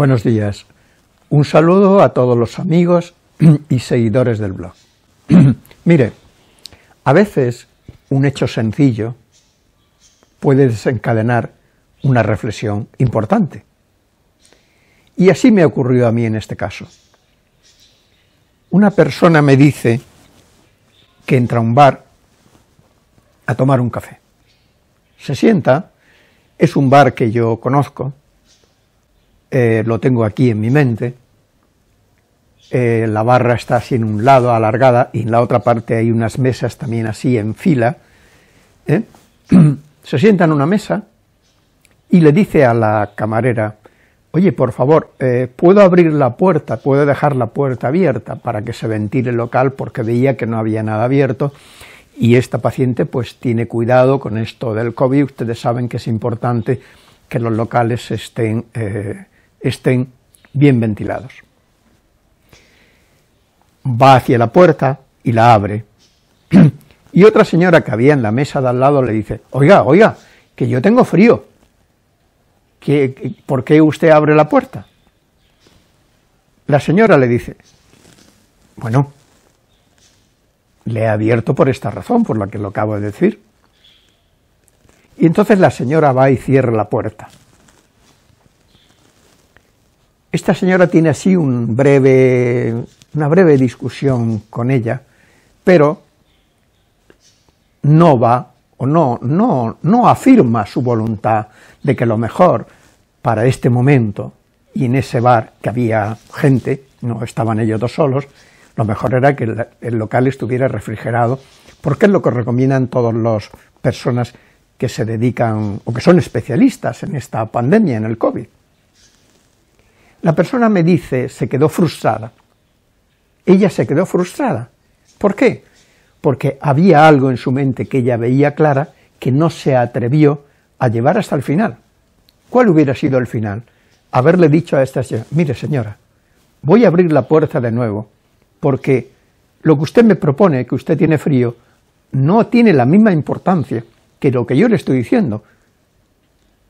Buenos días. Un saludo a todos los amigos y seguidores del blog. Mire, a veces un hecho sencillo puede desencadenar una reflexión importante. Y así me ocurrió a mí en este caso. Una persona me dice que entra a un bar a tomar un café. Se sienta, es un bar que yo conozco, eh, lo tengo aquí en mi mente, eh, la barra está así en un lado, alargada, y en la otra parte hay unas mesas también así en fila. ¿eh? Se sienta en una mesa y le dice a la camarera, oye, por favor, ¿puedo abrir la puerta? ¿Puedo dejar la puerta abierta para que se ventile el local? Porque veía que no había nada abierto y esta paciente pues tiene cuidado con esto del COVID. Ustedes saben que es importante que los locales estén estén bien ventilados. Va hacia la puerta y la abre. Y otra señora que había en la mesa de al lado le dice, oiga, oiga, que yo tengo frío. ¿Por qué usted abre la puerta? La señora le dice, bueno, le he abierto por esta razón, por la que lo acabo de decir. Y entonces la señora va y cierra la puerta. Esta señora tiene así un breve, una breve discusión con ella, pero no va o no, no, no afirma su voluntad de que lo mejor para este momento y en ese bar que había gente, no estaban ellos dos solos, lo mejor era que el, local estuviera refrigerado, porque es lo que recomiendan todas las personas que se dedican o que son especialistas en esta pandemia, en el COVID. La persona me dice, se quedó frustrada. Ella se quedó frustrada. ¿Por qué? Porque había algo en su mente que ella veía clara que no se atrevió a llevar hasta el final. ¿Cuál hubiera sido el final? Haberle dicho a esta señora, mire señora, voy a abrir la puerta de nuevo, porque lo que usted me propone, que usted tiene frío, no tiene la misma importancia que lo que yo le estoy diciendo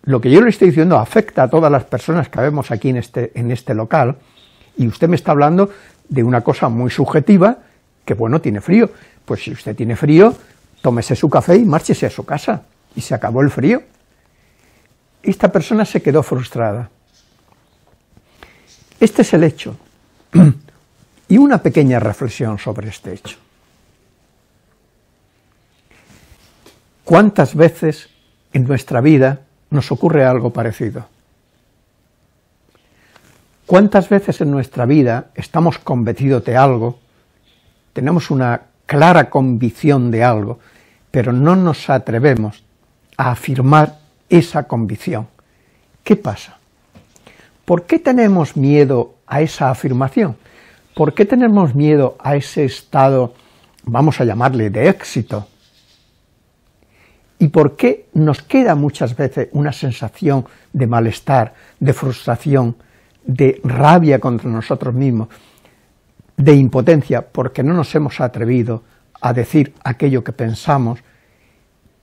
lo que yo le estoy diciendo afecta a todas las personas que vemos aquí en este, en este local, y usted me está hablando de una cosa muy subjetiva, que bueno, tiene frío. Pues si usted tiene frío, tómese su café y márchese a su casa, y se acabó el frío. Esta persona se quedó frustrada. Este es el hecho. y una pequeña reflexión sobre este hecho. ¿Cuántas veces en nuestra vida nos ocurre algo parecido. ¿Cuántas veces en nuestra vida estamos convencidos de algo, tenemos una clara convicción de algo, pero no nos atrevemos a afirmar esa convicción? ¿Qué pasa? ¿Por qué tenemos miedo a esa afirmación? ¿Por qué tenemos miedo a ese estado, vamos a llamarle, de éxito, ¿Y por qué nos queda muchas veces una sensación de malestar, de frustración, de rabia contra nosotros mismos, de impotencia, porque no nos hemos atrevido a decir aquello que pensamos,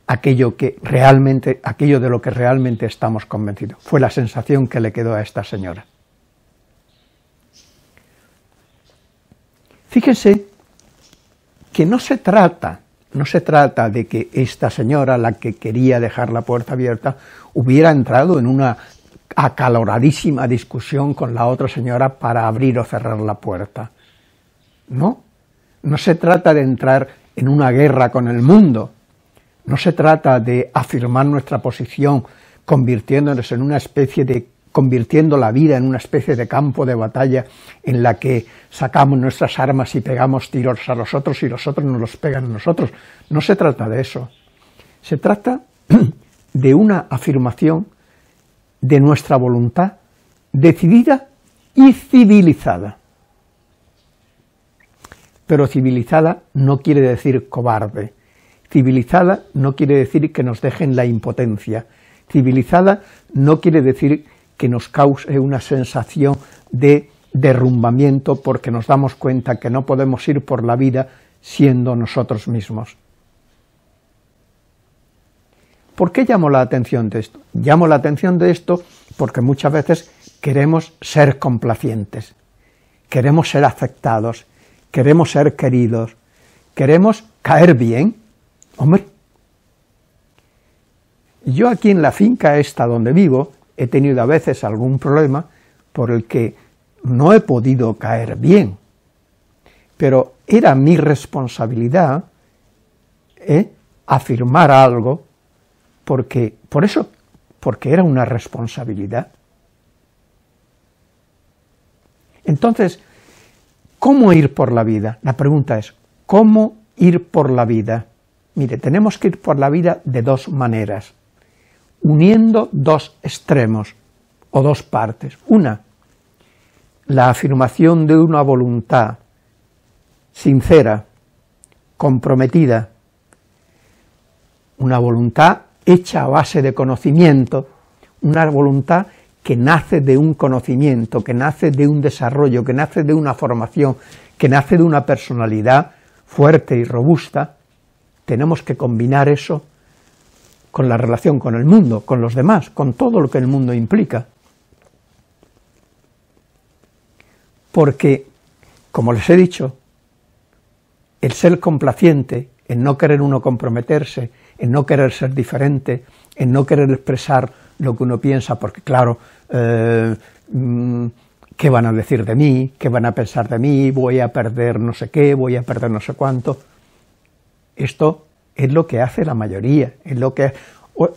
aquello que realmente, aquello de lo que realmente estamos convencidos. Fue la sensación que le quedó a esta señora. Fíjense que no se trata no se trata de que esta señora, la que quería dejar la puerta abierta, hubiera entrado en una acaloradísima discusión con la otra señora para abrir o cerrar la puerta. No, no se trata de entrar en una guerra con el mundo, no se trata de afirmar nuestra posición convirtiéndonos en una especie de convirtiendo la vida en una especie de campo de batalla en la que sacamos nuestras armas y pegamos tiros a los otros y los otros nos los pegan a nosotros. No se trata de eso. Se trata de una afirmación de nuestra voluntad decidida y civilizada. Pero civilizada no quiere decir cobarde. Civilizada no quiere decir que nos dejen la impotencia. Civilizada no quiere decir que nos cause una sensación de derrumbamiento porque nos damos cuenta que no podemos ir por la vida siendo nosotros mismos. ¿Por qué llamo la atención de esto? Llamo la atención de esto porque muchas veces queremos ser complacientes, queremos ser aceptados, queremos ser queridos, queremos caer bien. Hombre, yo aquí en la finca esta donde vivo he tenido a veces algún problema por el que no he podido caer bien, pero era mi responsabilidad ¿eh? afirmar algo, porque, por eso, porque era una responsabilidad. Entonces, ¿cómo ir por la vida? La pregunta es, ¿cómo ir por la vida? Mire, tenemos que ir por la vida de dos maneras, uniendo dos extremos o dos partes. Una, la afirmación de una voluntad sincera, comprometida, una voluntad hecha a base de conocimiento, una voluntad que nace de un conocimiento, que nace de un desarrollo, que nace de una formación, que nace de una personalidad fuerte y robusta, tenemos que combinar eso con la relación con el mundo, con los demás, con todo lo que el mundo implica. Porque, como les he dicho, el ser complaciente, el no querer uno comprometerse, el no querer ser diferente, el no querer expresar lo que uno piensa, porque claro, eh, mm, ¿qué van a decir de mí? ¿Qué van a pensar de mí? ¿Voy a perder no sé qué? ¿Voy a perder no sé cuánto? Esto es lo que hace la mayoría, es lo que...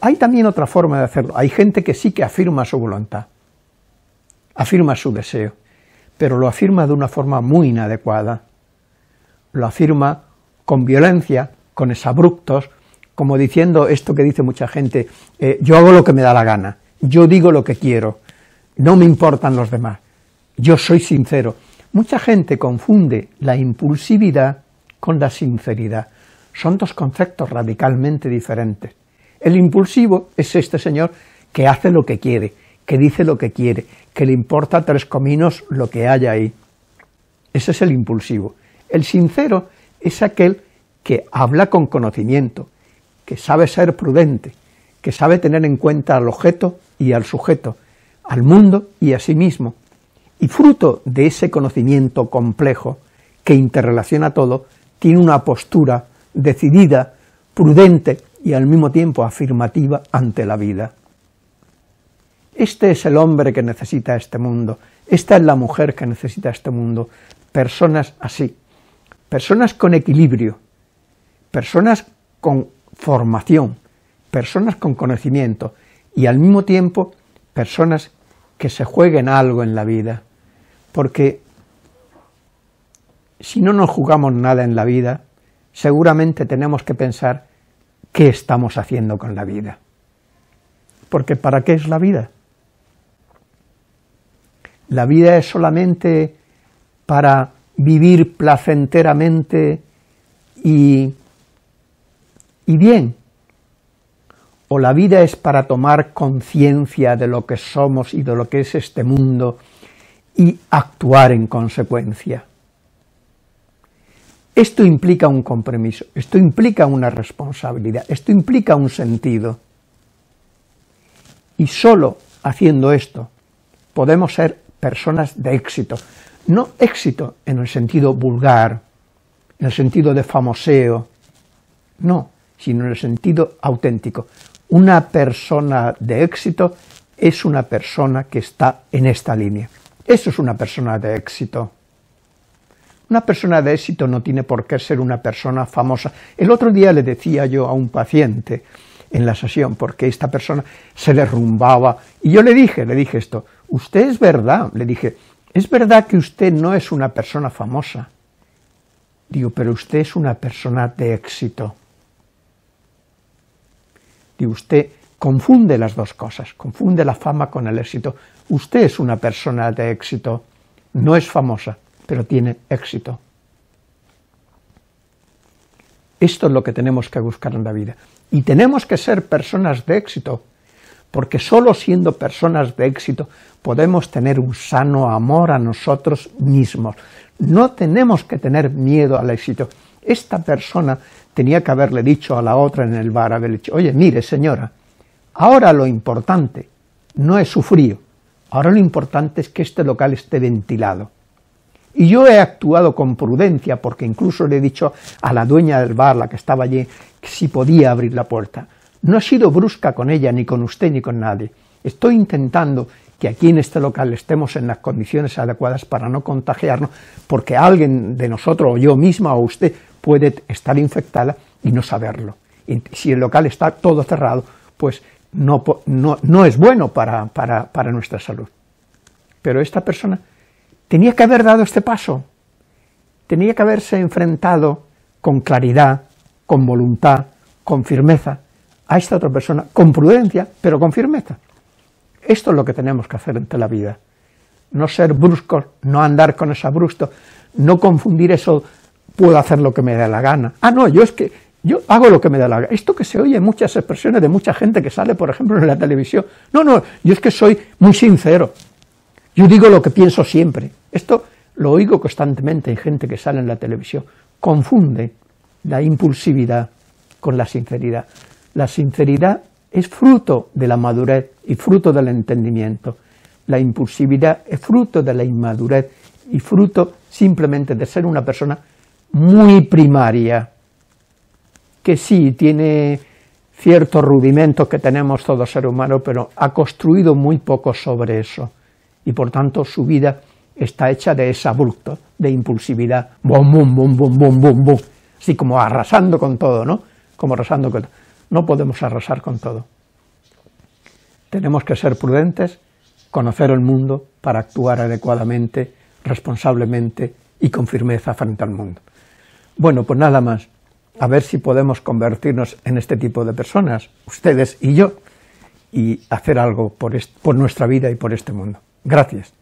Hay también otra forma de hacerlo, hay gente que sí que afirma su voluntad, afirma su deseo, pero lo afirma de una forma muy inadecuada, lo afirma con violencia, con exabruptos, como diciendo esto que dice mucha gente, eh, yo hago lo que me da la gana, yo digo lo que quiero, no me importan los demás, yo soy sincero. Mucha gente confunde la impulsividad con la sinceridad. Son dos conceptos radicalmente diferentes. El impulsivo es este señor que hace lo que quiere, que dice lo que quiere, que le importa tres cominos lo que haya ahí. Ese es el impulsivo. El sincero es aquel que habla con conocimiento, que sabe ser prudente, que sabe tener en cuenta al objeto y al sujeto, al mundo y a sí mismo, y fruto de ese conocimiento complejo que interrelaciona todo, tiene una postura decidida, prudente y al mismo tiempo afirmativa ante la vida. Este es el hombre que necesita este mundo, esta es la mujer que necesita este mundo, personas así, personas con equilibrio, personas con formación, personas con conocimiento. Y al mismo tiempo personas que se jueguen algo en la vida, porque si no nos jugamos nada en la vida, seguramente tenemos que pensar qué estamos haciendo con la vida. Porque ¿para qué es la vida? La vida es solamente para vivir placenteramente y, y bien. O la vida es para tomar conciencia de lo que somos y de lo que es este mundo y actuar en consecuencia. Esto implica un compromiso, esto implica una responsabilidad, esto implica un sentido. Y solo haciendo esto podemos ser personas de éxito, no éxito en el sentido vulgar, en el sentido de famoseo, no, sino en el sentido auténtico. Una persona de éxito es una persona que está en esta línea. Eso es una persona de éxito. Una persona de éxito no tiene por qué ser una persona famosa. El otro día le decía yo a un paciente en la sesión, porque esta persona se derrumbaba, y yo le dije, le dije esto, usted es verdad, le dije, es verdad que usted no es una persona famosa. Digo, pero usted es una persona de éxito. Digo, usted confunde las dos cosas, confunde la fama con el éxito. Usted es una persona de éxito, no es famosa, pero tiene éxito. Esto es lo que tenemos que buscar en la vida. Y tenemos que ser personas de éxito, porque solo siendo personas de éxito podemos tener un sano amor a nosotros mismos. No tenemos que tener miedo al éxito. Esta persona tenía que haberle dicho a la otra en el bar, haberle dicho, oye, mire señora, ahora lo importante no es su frío, Ahora lo importante es que este local esté ventilado. Y yo he actuado con prudencia, porque incluso le he dicho a la dueña del bar, la que estaba allí, que si podía abrir la puerta. No he sido brusca con ella, ni con usted, ni con nadie. Estoy intentando que aquí en este local estemos en las condiciones adecuadas para no contagiarnos, porque alguien de nosotros, o yo misma, o usted, puede estar infectada y no saberlo. Y si el local está todo cerrado, pues no, no, es bueno para, para, para nuestra salud. Pero esta persona tenía que haber dado este paso, tenía que haberse enfrentado con claridad, con voluntad, con firmeza a esta otra persona, con prudencia, pero con firmeza. Esto es lo que tenemos que hacer ante la vida. No ser bruscos, no andar con esa brusto, no confundir eso, puedo hacer lo que me dé la gana. Ah, no, yo es que yo hago lo que me da la gana. Esto que se oye en muchas expresiones de mucha gente que sale, por ejemplo, en la televisión. No, no, yo es que soy muy sincero. Yo digo lo que pienso siempre. Esto lo oigo constantemente en gente que sale en la televisión. Confunde la impulsividad con la sinceridad. La sinceridad es fruto de la madurez y fruto del entendimiento. La impulsividad es fruto de la inmadurez y fruto simplemente de ser una persona muy primaria, que sí tiene ciertos rudimentos que tenemos todo ser humano, pero ha construido muy poco sobre eso. Y por tanto su vida está hecha de ese abrupto, de impulsividad, bum, bum, bum, bum, bum, bum, bum, así como arrasando con todo, ¿no? Como arrasando con todo. No podemos arrasar con todo. Tenemos que ser prudentes, conocer el mundo para actuar adecuadamente, responsablemente y con firmeza frente al mundo. Bueno, pues nada más. A ver si podemos convertirnos en este tipo de personas, ustedes y yo, y hacer algo por, por nuestra vida y por este mundo. Gracias.